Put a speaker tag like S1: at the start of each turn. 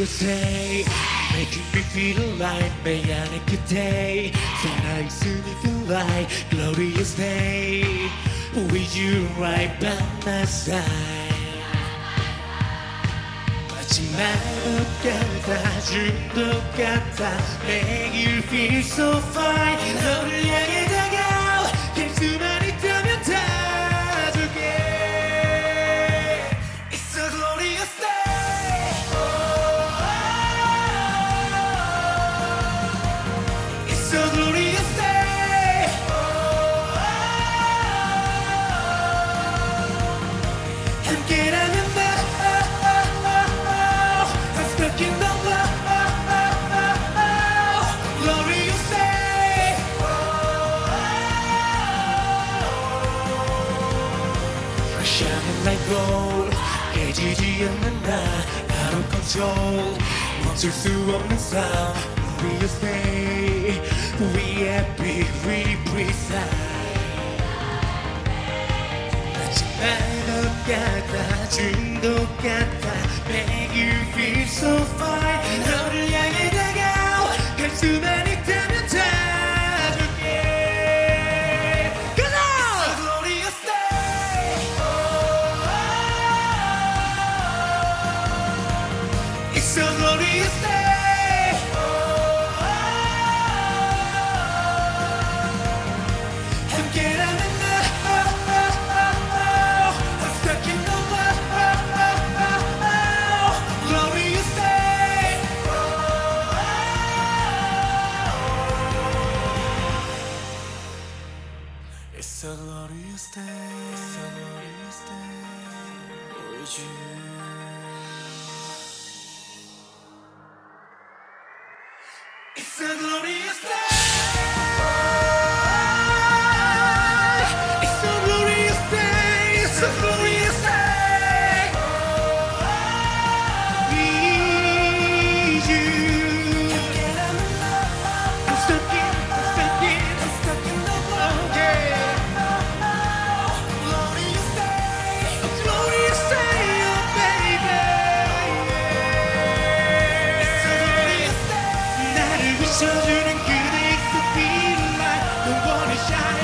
S1: glorious day Making me feel alive 매안의 그대 살아있으니 feel like glorious day With you right by my side 마지막으로 같아 죽도 같아 매일 feel so fine 너를 향해 다가갈 수만 있다면 다 줄게 It's a glorious day 함께라면 나 I'm stuck in the love Glorious day Shining like gold 깨지지 않는 나 바로 control 멈출 수 없는 삶 Glorious day We happy, we precise 마 같아 중독 같아 Make you feel so fine 너를 향해 다가갈 수만 있다면 다 줄게 Come on! It's a glorious day It's a glorious day With you It's a glorious day shine.